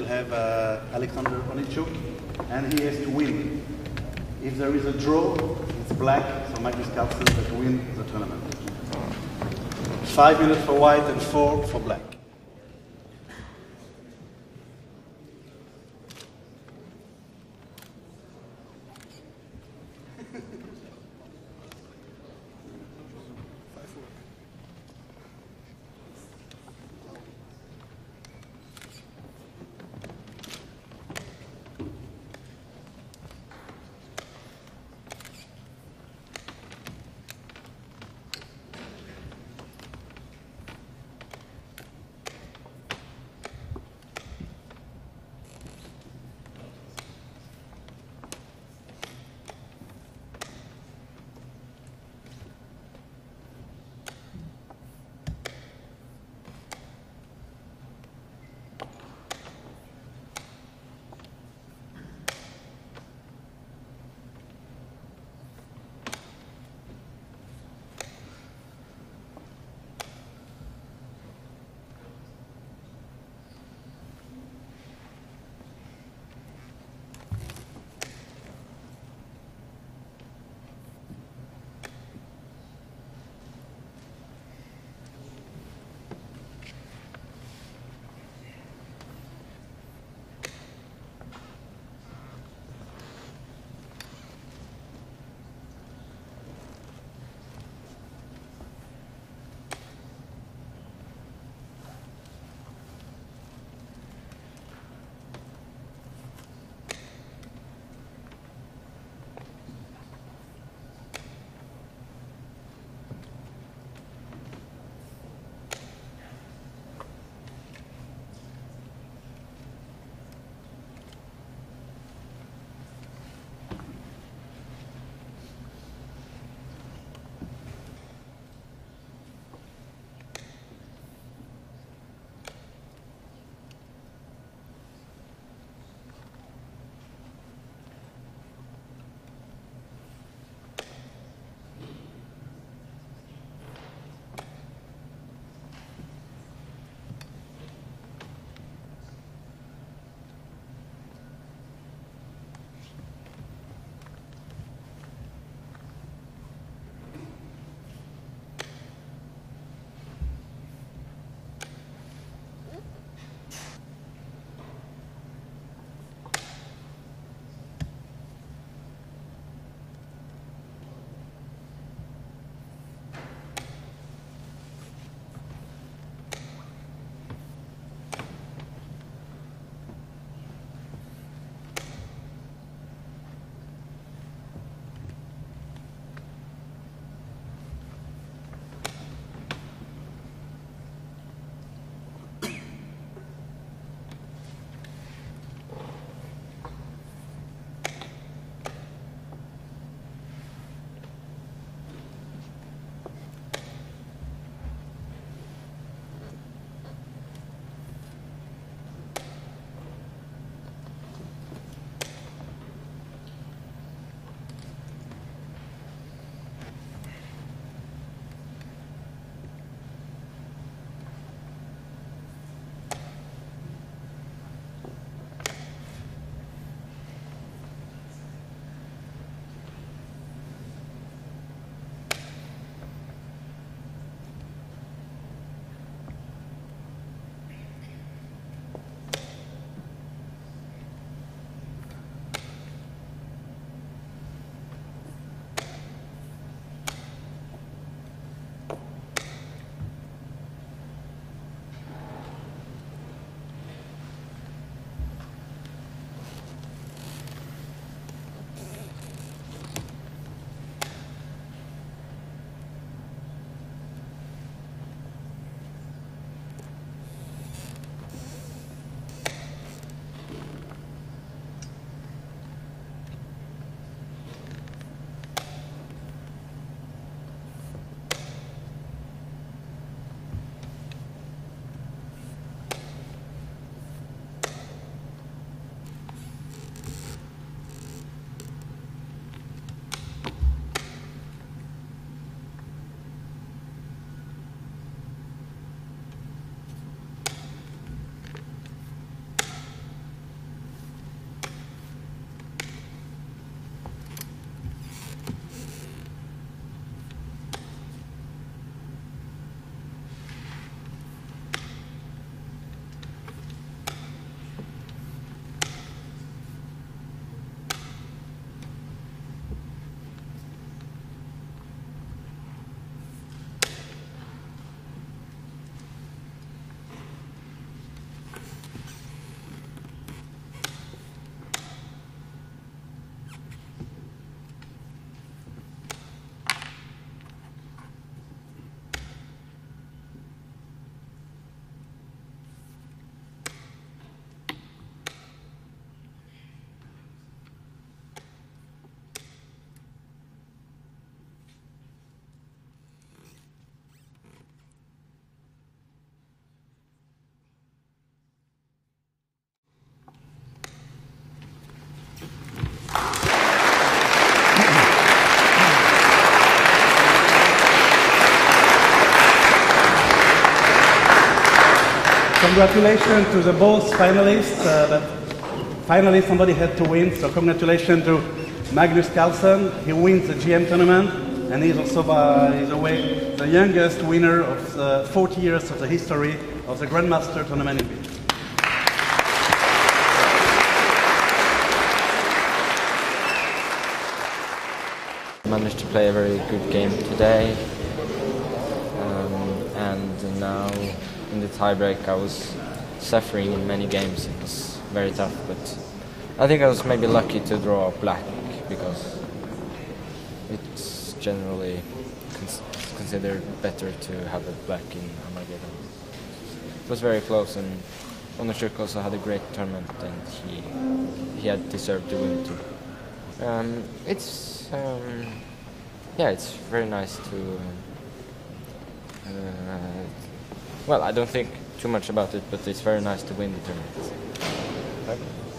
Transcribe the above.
will have uh, Alexander Onischuk, and he has to win. If there is a draw, it's black, so Magnus Carlsen that win the tournament. Five minutes for white and four for black. Congratulations to the both finalists. Uh, but finally, somebody had to win. So congratulations to Magnus Carlsen. He wins the GM tournament, and he's also, by the way, the youngest winner of the 40 years of the history of the Grandmaster tournament in managed to play a very good game today. Um, and now in the tiebreak, I was suffering in many games. It was very tough, but I think I was maybe lucky to draw a black because it's generally cons- considered better to have a black in Armageddon. It was very close, and Onischuk also had a great tournament, and he he had deserved to win too. Um, it's um, yeah, it's very nice to. Uh, well, I don't think too much about it, but it's very nice to win the tournament.